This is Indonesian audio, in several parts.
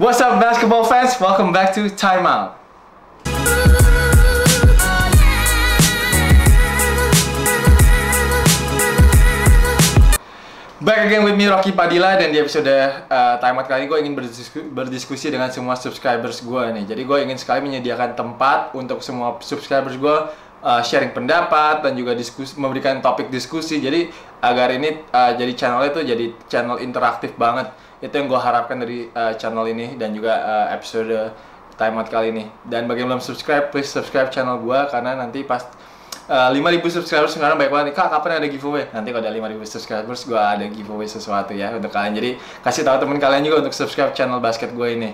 What's up basketball fans? Welcome back to Timeout. Back again with me Rocky Padilla dan di episode uh, Timeout kali ini gue ingin berdiskusi, berdiskusi dengan semua subscribers gue nih. Jadi gue ingin sekali menyediakan tempat untuk semua subscribers gue uh, sharing pendapat dan juga diskusi, memberikan topik diskusi. Jadi agar ini uh, jadi channelnya itu jadi channel interaktif banget. Itu yang gue harapkan dari uh, channel ini dan juga uh, episode Timeout kali ini. Dan bagi yang belum subscribe, please subscribe channel gue karena nanti pas Uh, 5000 subscribers sekarang banyak banget. Kak, kapan ada giveaway? Nanti kalau ada 5000 subscribers, gue ada giveaway sesuatu ya untuk kalian. Jadi, kasih tahu temen kalian juga untuk subscribe channel basket gue ini.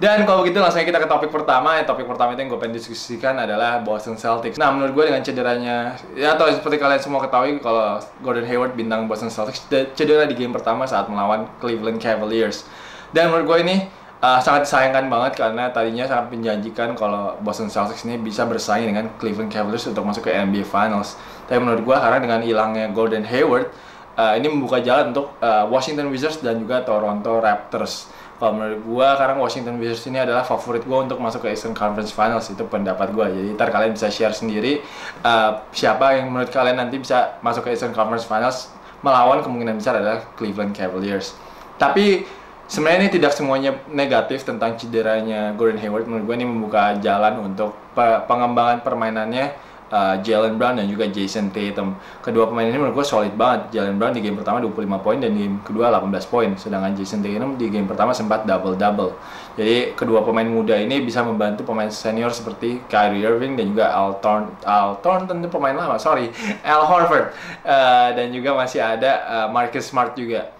Dan kalau begitu langsung kita ke topik pertama. Ya, topik pertama itu yang gue pengen diskusikan adalah Boston Celtics. Nah, menurut gue dengan cederanya, ya atau seperti kalian semua ketahui kalau Gordon Hayward bintang Boston Celtics cedera di game pertama saat melawan Cleveland Cavaliers. Dan menurut gue ini uh, sangat disayangkan banget karena tadinya sangat menjanjikan kalau Boston Celtics ini bisa bersaing dengan Cleveland Cavaliers untuk masuk ke NBA Finals. Tapi menurut gua karena dengan hilangnya Gordon Hayward uh, ini membuka jalan untuk uh, Washington Wizards dan juga Toronto Raptors. Kalau menurut gua karena Washington Wizards ini adalah favorit gua untuk masuk ke Eastern Conference Finals itu pendapat gua. Jadi ntar kalian bisa share sendiri uh, siapa yang menurut kalian nanti bisa masuk ke Eastern Conference Finals melawan kemungkinan besar adalah Cleveland Cavaliers. Tapi sebenarnya ini tidak semuanya negatif tentang cederanya Gordon Hayward. Menurut gue ini membuka jalan untuk pengembangan permainannya uh, Jalen Brown dan juga Jason Tatum. Kedua pemain ini menurut gue solid banget. Jalen Brown di game pertama 25 poin dan di game kedua 18 poin. Sedangkan Jason Tatum di game pertama sempat double-double. Jadi kedua pemain muda ini bisa membantu pemain senior seperti Kyrie Irving dan juga Al, Thorn Al Thornton pemain lama, sorry, Al Horford. Uh, dan juga masih ada uh, Marcus Smart juga.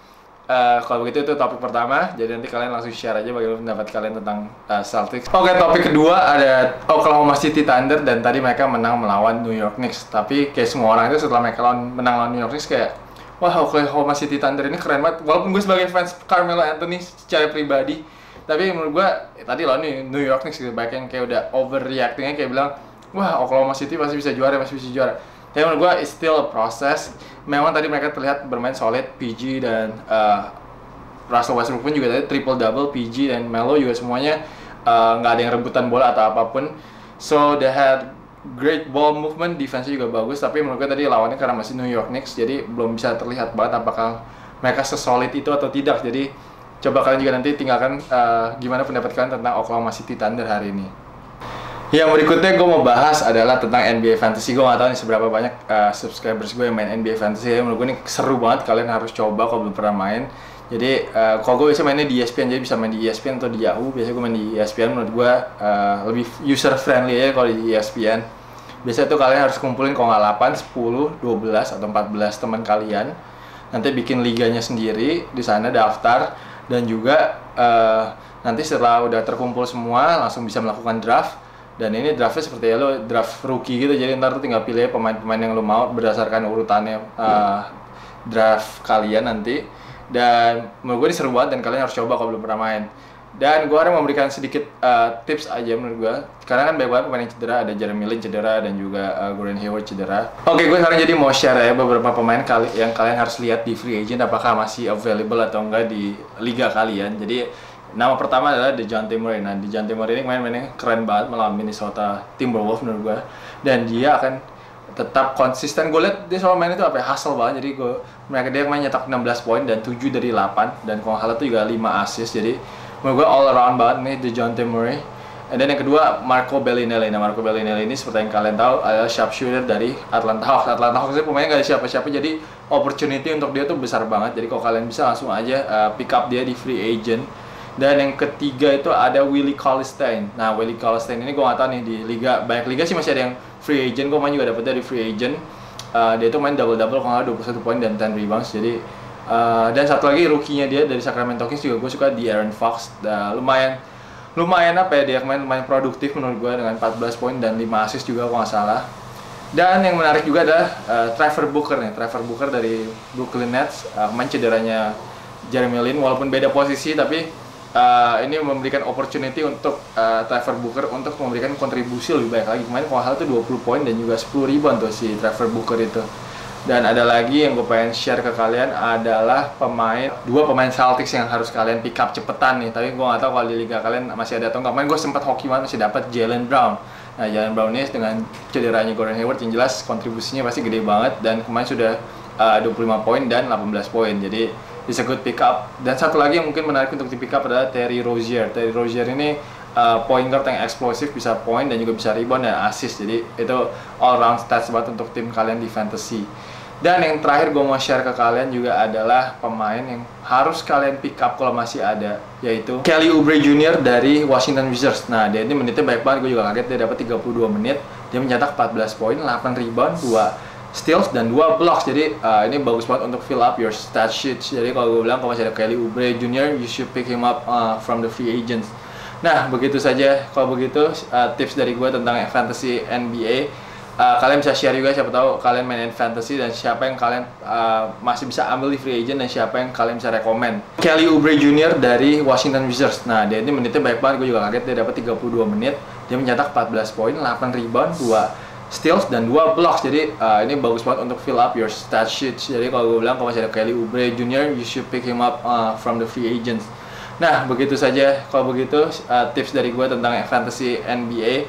Uh, kalau begitu itu topik pertama, jadi nanti kalian langsung share aja bagaimana pendapat kalian tentang uh, Celtics. Oke, topik kedua ada Oklahoma City Thunder dan tadi mereka menang melawan New York Knicks. Tapi kayak semua orang itu setelah mereka lawan, menang lawan New York Knicks kayak wah Oklahoma City Thunder ini keren banget. Walaupun gue sebagai fans Carmelo Anthony secara pribadi, tapi menurut gue ya, tadi lawan New York Knicks gitu, banyak yang kayak udah overreactingnya kayak bilang wah Oklahoma City pasti bisa juara, pasti bisa juara. Tapi menurut gue it's still a process. Memang tadi mereka terlihat bermain solid PG dan uh, Russell Westbrook pun juga tadi triple double PG dan Melo juga semuanya uh, nggak uh, ada yang rebutan bola atau apa pun. So they had great ball movement defense juga bagus tapi menurut gue tadi lawannya karena masih New York Knicks jadi belum bisa terlihat banget apakah mereka sesolid itu atau tidak. Jadi coba kalian juga nanti tinggalkan uh, gimana pendapat kalian tentang Oklahoma City Thunder hari ini yang berikutnya gue mau bahas adalah tentang NBA Fantasy. Gue gak tau nih seberapa banyak uh, subscribers gue yang main NBA Fantasy. Ya, menurut gue ini seru banget. Kalian harus coba kalau belum pernah main. Jadi uh, kalau gue bisa mainnya di ESPN, jadi bisa main di ESPN atau di Yahoo. Biasanya gue main di ESPN. Menurut gue uh, lebih user friendly ya kalau di ESPN. Biasanya tuh kalian harus kumpulin kalau nggak 8, 10, 12 atau 14 teman kalian. Nanti bikin liganya sendiri di sana daftar dan juga uh, nanti setelah udah terkumpul semua langsung bisa melakukan draft dan ini draftnya seperti ya lo draft rookie gitu jadi ntar tuh tinggal pilih pemain-pemain yang lo mau berdasarkan urutannya uh, draft kalian nanti. Dan menurut gue ini seru banget dan kalian harus coba kalau belum pernah main. Dan gue harus memberikan sedikit uh, tips aja menurut gue karena kan banyak banget pemain yang cedera ada Jeremy Lin cedera dan juga uh, Gordon Hayward cedera. Oke gue sekarang jadi mau share ya beberapa pemain kali yang kalian harus lihat di free agent apakah masih available atau enggak di liga kalian. Jadi Nama pertama adalah Dejounte Murray. Nah, Dejounte Murray ini main-mainnya keren banget melawan Minnesota Timberwolves menurut gue. Dan dia akan tetap konsisten. Gue liat dia soal main itu apa ya, hustle banget. Jadi gue mereka dia main nyetak 16 poin dan 7 dari 8 dan kalau hal itu juga 5 assist. Jadi menurut gue all around banget nih Dejounte Murray. Dan yang kedua Marco Bellinelli. Nah Marco Bellinelli ini seperti yang kalian tahu adalah sharpshooter dari Atlanta Hawks. Atlanta Hawks itu pemainnya gak ada siapa-siapa jadi opportunity untuk dia tuh besar banget. Jadi kalau kalian bisa langsung aja uh, pick up dia di free agent dan yang ketiga itu ada Willie Colistein. Nah, Willie Colistein ini gue gak tau nih di liga banyak liga sih masih ada yang free agent. Gue main juga dapet dari free agent. Uh, dia itu main double double kalau nggak 21 poin dan 10 rebounds. Jadi uh, dan satu lagi rookie-nya dia dari Sacramento Kings juga gue suka di Aaron Fox. Uh, lumayan lumayan apa ya dia main lumayan produktif menurut gue dengan 14 poin dan 5 assist juga kalau nggak salah. Dan yang menarik juga adalah uh, Trevor Booker nih. Trevor Booker dari Brooklyn Nets uh, main cederanya Jeremy Lin walaupun beda posisi tapi uh, ini memberikan opportunity untuk uh, Trevor Booker untuk memberikan kontribusi lebih baik lagi. Kemarin kalau hal itu 20 poin dan juga 10 rebound tuh si Trevor Booker itu. Dan ada lagi yang gue pengen share ke kalian adalah pemain dua pemain Celtics yang harus kalian pick up cepetan nih. Tapi gue nggak tahu kalau di liga kalian masih ada atau nggak. Main gue sempat hoki banget masih dapat Jalen Brown. Nah Jalen Brown ini dengan cederanya Gordon Hayward yang jelas kontribusinya pasti gede banget dan kemarin sudah uh, 25 poin dan 18 poin. Jadi is a good pick up. Dan satu lagi yang mungkin menarik untuk di pick up adalah Terry Rozier. Terry Rozier ini uh, point guard yang eksplosif, bisa point dan juga bisa rebound dan assist. Jadi itu all round stats banget untuk tim kalian di fantasy. Dan yang terakhir gue mau share ke kalian juga adalah pemain yang harus kalian pick up kalau masih ada, yaitu Kelly Oubre Jr. dari Washington Wizards. Nah, dia ini menitnya banyak banget, gue juga kaget dia dapat 32 menit. Dia mencetak 14 poin, 8 rebound, 2 steals dan 2 blocks. Jadi uh, ini bagus banget untuk fill up your stat sheets. Jadi kalau gue bilang kalau masih ada Kelly Oubre Jr., you should pick him up uh, from the free agents. Nah, begitu saja. Kalau begitu uh, tips dari gue tentang fantasy NBA uh, kalian bisa share juga siapa tahu kalian mainin fantasy dan siapa yang kalian uh, masih bisa ambil di free agent dan siapa yang kalian bisa rekomend. Kelly Oubre Jr. dari Washington Wizards. Nah, dia ini menitnya banyak banget, gue juga kaget dia dapat 32 menit. Dia mencetak 14 poin, 8 rebound, 2 steals dan 2 blocks. Jadi uh, ini bagus banget untuk fill up your stat sheets. Jadi kalau gue bilang kalau masih ada Kelly Oubre Jr., you should pick him up uh, from the free agents. Nah, begitu saja. Kalau begitu uh, tips dari gue tentang fantasy NBA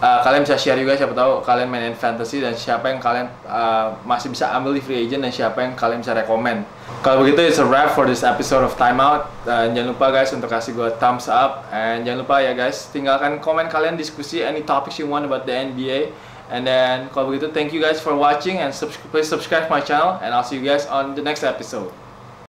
uh, kalian bisa share juga siapa tahu kalian mainin fantasy dan siapa yang kalian uh, masih bisa ambil di free agent dan siapa yang kalian bisa rekomend. Kalau begitu it's a wrap for this episode of Time Out. Dan jangan lupa guys untuk kasih gue thumbs up and jangan lupa ya guys tinggalkan komen kalian diskusi any topics you want about the NBA. And then kalau begitu thank you guys for watching and subscribe please subscribe my channel and I'll see you guys on the next episode.